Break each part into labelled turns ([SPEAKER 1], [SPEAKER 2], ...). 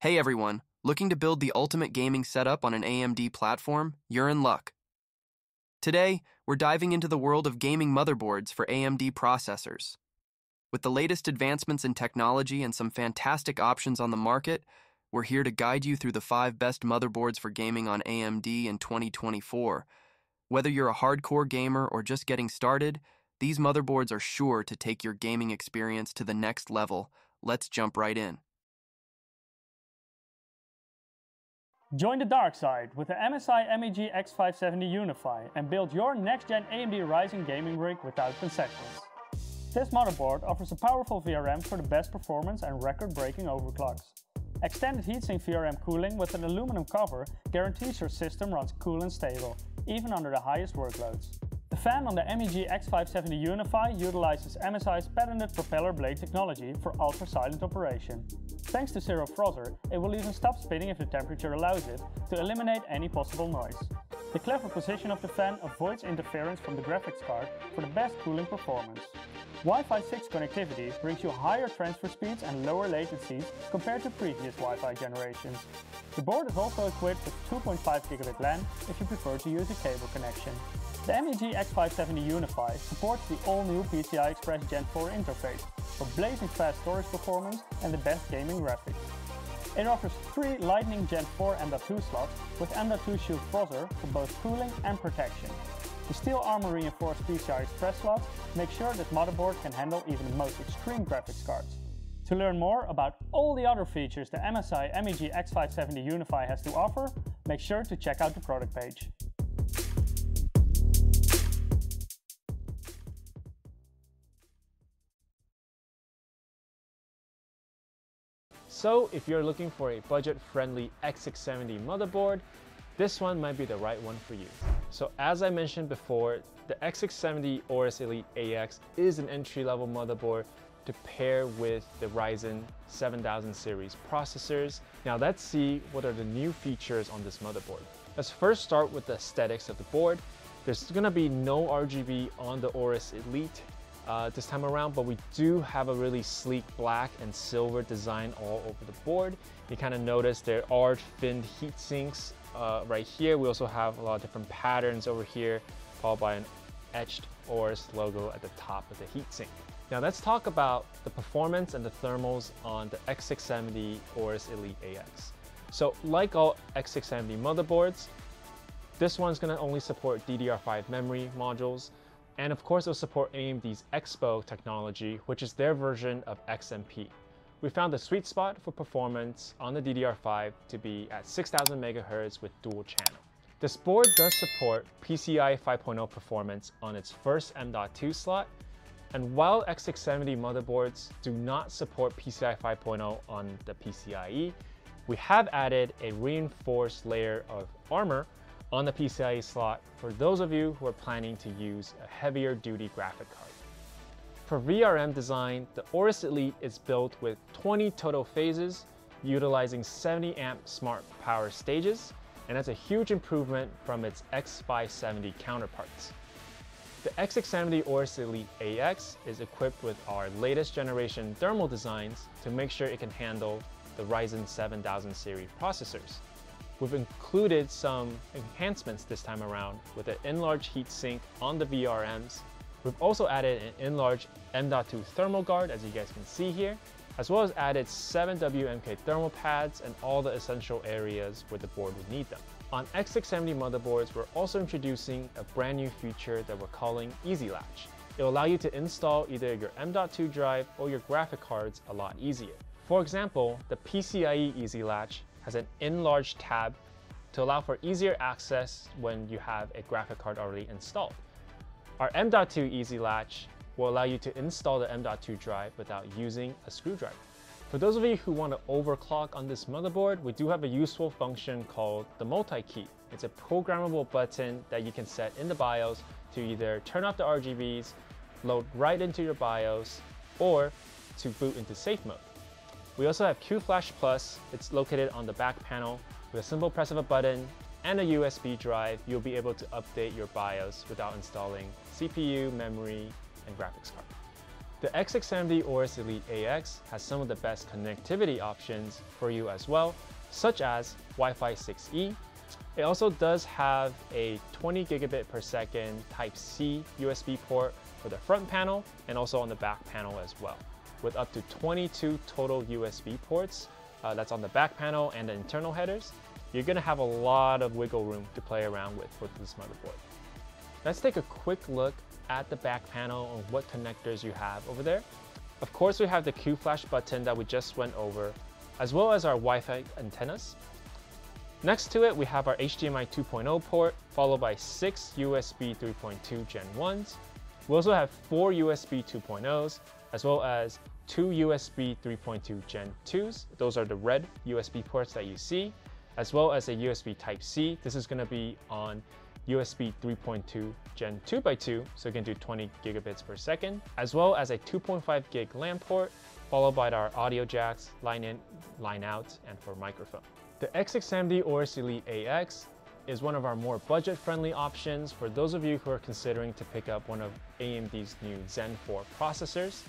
[SPEAKER 1] Hey everyone, looking to build the ultimate gaming setup on an AMD platform? You're in luck. Today, we're diving into the world of gaming motherboards for AMD processors. With the latest advancements in technology and some fantastic options on the market, we're here to guide you through the five best motherboards for gaming on AMD in 2024. Whether you're a hardcore gamer or just getting started, these motherboards are sure to take your gaming experience to the next level. Let's jump right in.
[SPEAKER 2] Join the dark side with the MSI MEG X570 Unify and build your next-gen AMD Ryzen gaming rig without concessions. This motherboard offers a powerful VRM for the best performance and record-breaking overclocks. Extended heatsink VRM cooling with an aluminum cover guarantees your system runs cool and stable, even under the highest workloads. The fan on the MEG X570 Unify utilizes MSI's patented propeller blade technology for ultra-silent operation. Thanks to Zero Frozr, it will even stop spinning if the temperature allows it, to eliminate any possible noise. The clever position of the fan avoids interference from the graphics card for the best cooling performance. Wi-Fi 6 connectivity brings you higher transfer speeds and lower latencies compared to previous Wi-Fi generations. The board is also equipped with 2.5 gigabit LAN if you prefer to use a cable connection. The MEG X570 Unify supports the all-new PCI Express Gen 4 interface for blazing fast storage performance and the best gaming graphics. It offers three Lightning Gen 4 M.2 slots with M.2 Shield Frozr for both cooling and protection. The steel armor reinforced PCI Express slots make sure this motherboard can handle even the most extreme graphics cards. To learn more about all the other features the MSI MEG X570 Unify has to offer, make sure to check out the product page.
[SPEAKER 3] So if you're looking for a budget-friendly X670 motherboard, this one might be the right one for you. So as I mentioned before, the X670 Aorus Elite AX is an entry-level motherboard to pair with the Ryzen 7000 series processors. Now let's see what are the new features on this motherboard. Let's first start with the aesthetics of the board. There's gonna be no RGB on the Aorus Elite uh, this time around, but we do have a really sleek black and silver design all over the board. You kind of notice there are finned heat sinks uh, right here. We also have a lot of different patterns over here, followed by an etched Aorus logo at the top of the heatsink. Now let's talk about the performance and the thermals on the X670 Aorus Elite AX. So like all X670 motherboards, this one's gonna only support DDR5 memory modules, and of course, it'll support AMD's Expo technology, which is their version of XMP. We found the sweet spot for performance on the DDR5 to be at 6000 MHz with dual channel. This board does support PCI 5.0 performance on its first M.2 slot, and while X670 motherboards do not support PCI 5.0 on the PCIe, we have added a reinforced layer of armor on the PCIe slot for those of you who are planning to use a heavier duty graphic card. For VRM design, the Aorus Elite is built with 20 total phases, utilizing 70 amp smart power stages, and that's a huge improvement from its X570 counterparts. The X670 Aorus Elite AX is equipped with our latest generation thermal designs to make sure it can handle the Ryzen 7000 series processors. We've included some enhancements this time around with an enlarged heatsink on the VRMs. We've also added an enlarged M.2 thermal guard, as you guys can see here, as well as added 7 WMK thermal pads and all the essential areas where the board would need them. On X670 motherboards, we're also introducing a brand new feature that we're calling Easy Latch. It will allow you to install either your M.2 drive or your graphic cards a lot easier. For example, the PCIe Easy Latch has an enlarged tab to allow for easier access when you have a graphic card already installed. Our M.2 Easy Latch will allow you to install the M.2 drive without using a screwdriver. For those of you who want to overclock on this motherboard, we do have a useful function called the multi-key. It's a programmable button that you can set in the BIOS to either turn off the RGBs, load right into your BIOS, or to boot into safe mode. We also have QFlash Plus. It's located on the back panel. With a simple press of a button and a USB drive, you'll be able to update your BIOS without installing CPU, memory, and graphics card. The X670 Aorus Elite AX has some of the best connectivity options for you as well, such as Wi-Fi 6E. It also does have a 20 gigabit per second Type-C USB port for the front panel and also on the back panel as well, with up to 22 total USB ports uh, that's on the back panel and the internal headers. You're gonna have a lot of wiggle room to play around with with this motherboard. Let's take a quick look at the back panel and what connectors you have over there. Of course, we have the Q-Flash button that we just went over, as well as our Wi-Fi antennas. Next to it, we have our HDMI 2.0 port, followed by six USB 3.2 Gen 1s. We also have four USB 2.0s, as well as two USB 3.2 Gen 2s. Those are the red USB ports that you see, as well as a USB Type-C. This is gonna be on USB 3.2 Gen 2x2, so it can do 20 gigabits per second, as well as a 2.5 gig LAN port, followed by our audio jacks, line in, line out, and for microphone. The X670 Aorus Elite AX is one of our more budget-friendly options for those of you who are considering to pick up one of AMD's new Zen 4 processors.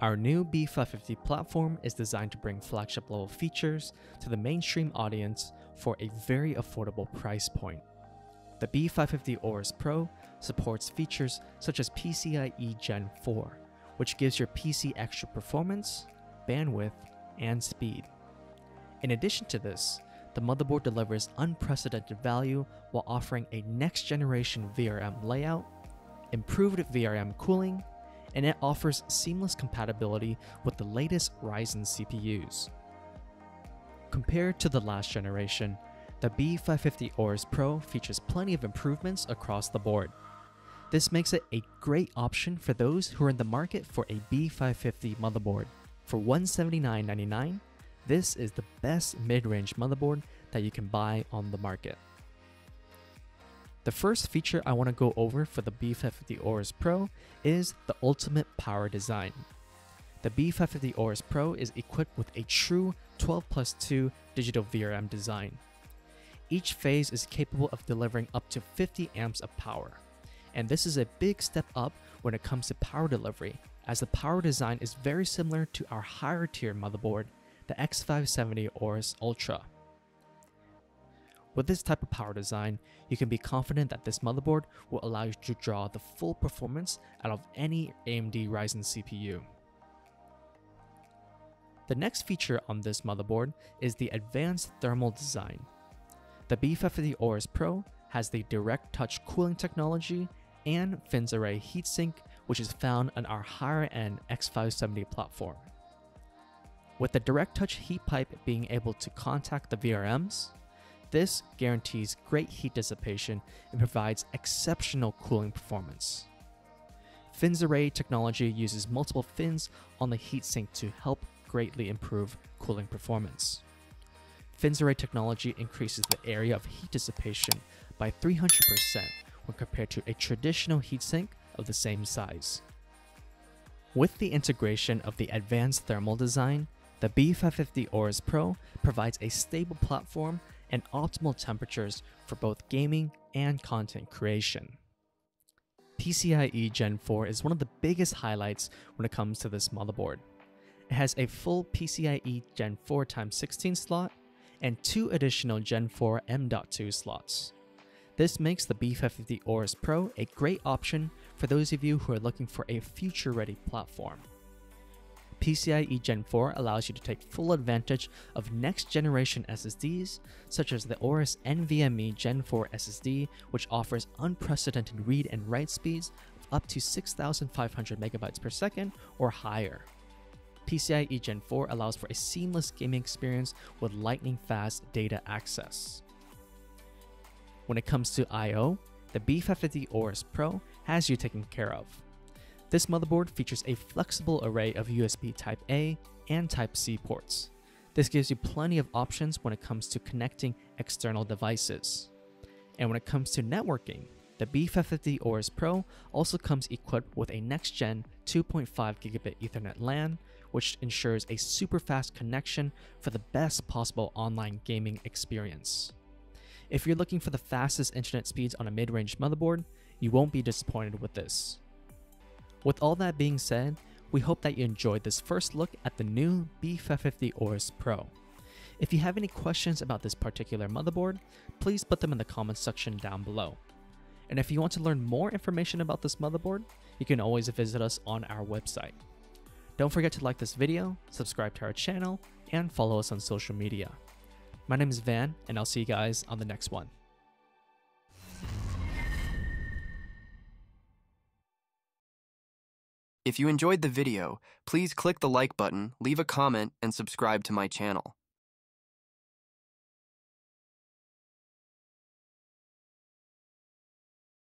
[SPEAKER 4] Our new B550 platform is designed to bring flagship level features to the mainstream audience for a very affordable price point. The B550 Aorus Pro supports features such as PCIe Gen 4, which gives your PC extra performance, bandwidth, and speed. In addition to this, the motherboard delivers unprecedented value while offering a next generation VRM layout, improved VRM cooling, and it offers seamless compatibility with the latest Ryzen CPUs. Compared to the last generation, the B550 Aorus Pro features plenty of improvements across the board. This makes it a great option for those who are in the market for a B550 motherboard. For $179.99, this is the best mid-range motherboard that you can buy on the market. The first feature I want to go over for the B550 Aorus Pro is the ultimate power design. The B550 Aorus Pro is equipped with a true 12 plus 2 digital VRM design. Each phase is capable of delivering up to 50 amps of power, and this is a big step up when it comes to power delivery, as the power design is very similar to our higher tier motherboard, the X570 Aorus Ultra. With this type of power design, you can be confident that this motherboard will allow you to draw the full performance out of any AMD Ryzen CPU. The next feature on this motherboard is the advanced thermal design. The B550 Aorus Pro has the direct touch cooling technology and fins array heatsink, which is found on our higher end X570 platform. With the direct touch heat pipe being able to contact the VRMs, this guarantees great heat dissipation and provides exceptional cooling performance. Fins array technology uses multiple fins on the heatsink to help greatly improve cooling performance. Fins array technology increases the area of heat dissipation by 300% when compared to a traditional heatsink of the same size. With the integration of the advanced thermal design, the B550 Aorus Pro provides a stable platform and optimal temperatures for both gaming and content creation. PCIe Gen 4 is one of the biggest highlights when it comes to this motherboard. It has a full PCIe Gen 4 x 16 slot and two additional Gen 4 M.2 slots. This makes the B550 Aorus Pro a great option for those of you who are looking for a future-ready platform. PCIe Gen 4 allows you to take full advantage of next generation SSDs, such as the Aorus NVMe Gen 4 SSD, which offers unprecedented read and write speeds of up to 6,500 megabytes per second or higher. PCIe Gen 4 allows for a seamless gaming experience with lightning fast data access. When it comes to I.O., the B550 Aorus Pro has you taken care of. This motherboard features a flexible array of USB Type-A and Type-C ports. This gives you plenty of options when it comes to connecting external devices. And when it comes to networking, the B550 Aorus Pro also comes equipped with a next-gen 2.5 gigabit Ethernet LAN, which ensures a super fast connection for the best possible online gaming experience. If you're looking for the fastest internet speeds on a mid-range motherboard, you won't be disappointed with this. With all that being said, we hope that you enjoyed this first look at the new B550 Aorus Pro. If you have any questions about this particular motherboard, please put them in the comments section down below. And if you want to learn more information about this motherboard, you can always visit us on our website. Don't forget to like this video, subscribe to our channel, and follow us on social media. My name is Van, and I'll see you guys on the next one.
[SPEAKER 1] If you enjoyed the video, please click the like button, leave a comment, and subscribe to my channel.